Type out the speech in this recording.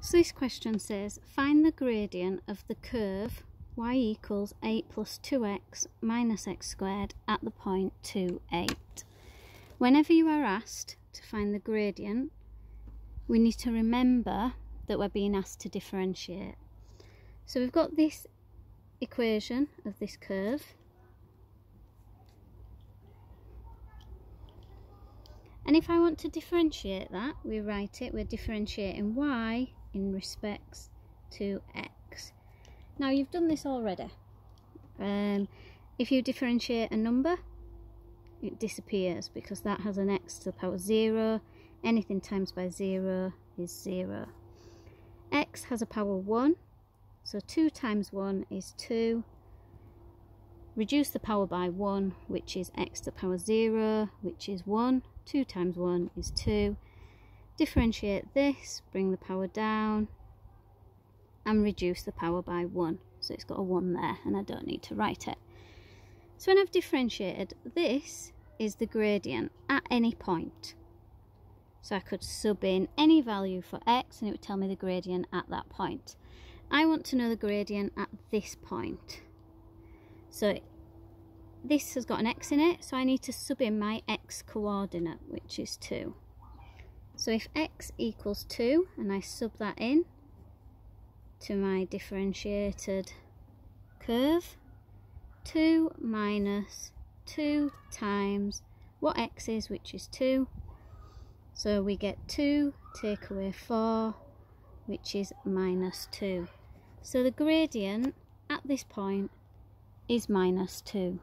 So this question says, find the gradient of the curve y equals 8 plus 2x minus x squared at the point 2, 8. Whenever you are asked to find the gradient, we need to remember that we're being asked to differentiate. So we've got this equation of this curve. And if I want to differentiate that, we write it, we're differentiating y in respects to x. Now you've done this already. Um, if you differentiate a number, it disappears because that has an x to the power 0. Anything times by 0 is 0. x has a power 1, so 2 times 1 is 2. Reduce the power by 1, which is x to the power 0, which is 1. 2 times 1 is 2 differentiate this, bring the power down and reduce the power by 1. So it's got a 1 there and I don't need to write it. So when I've differentiated, this is the gradient at any point. So I could sub in any value for x and it would tell me the gradient at that point. I want to know the gradient at this point. So this has got an x in it, so I need to sub in my x coordinate, which is 2. So if x equals 2 and I sub that in to my differentiated curve, 2 minus 2 times what x is, which is 2. So we get 2 take away 4, which is minus 2. So the gradient at this point is minus 2.